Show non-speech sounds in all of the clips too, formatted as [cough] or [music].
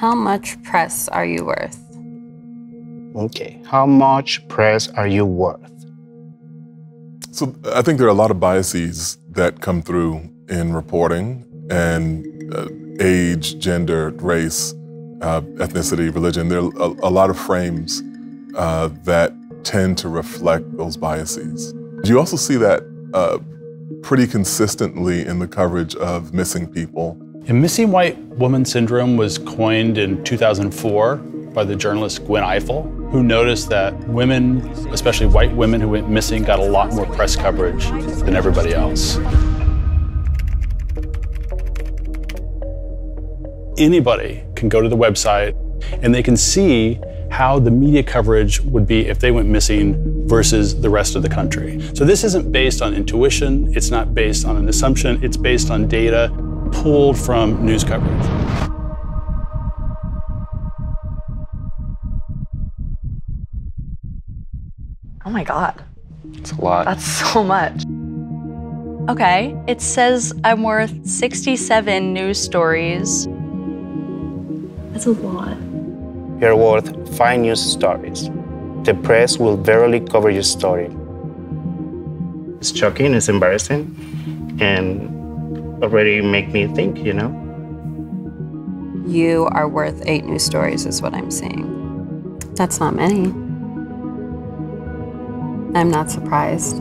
How much press are you worth? Okay, how much press are you worth? So I think there are a lot of biases that come through in reporting and uh, age, gender, race, uh, ethnicity, religion. There are a, a lot of frames uh, that tend to reflect those biases. Do you also see that uh, pretty consistently in the coverage of missing people. And missing white woman syndrome was coined in 2004 by the journalist Gwen Ifill, who noticed that women, especially white women who went missing, got a lot more press coverage than everybody else. Anybody can go to the website and they can see how the media coverage would be if they went missing versus the rest of the country. So this isn't based on intuition, it's not based on an assumption, it's based on data pulled from news coverage. Oh my God. It's a lot. That's [laughs] so much. Okay, it says I'm worth 67 news stories. That's a lot. You're worth five news stories. The press will barely cover your story. It's shocking, it's embarrassing, and already make me think, you know? You are worth eight news stories, is what I'm saying. That's not many. I'm not surprised.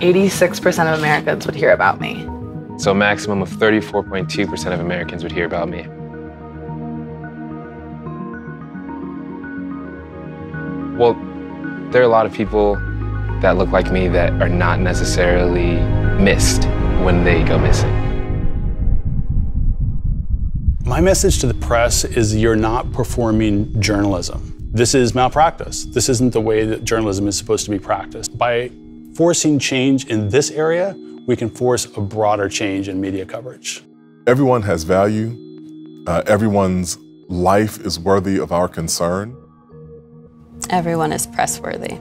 86% of Americans would hear about me. So a maximum of 34.2% of Americans would hear about me. Well, there are a lot of people that look like me that are not necessarily missed when they go missing. My message to the press is you're not performing journalism. This is malpractice. This isn't the way that journalism is supposed to be practiced. By forcing change in this area, we can force a broader change in media coverage. Everyone has value. Uh, everyone's life is worthy of our concern. Everyone is press worthy.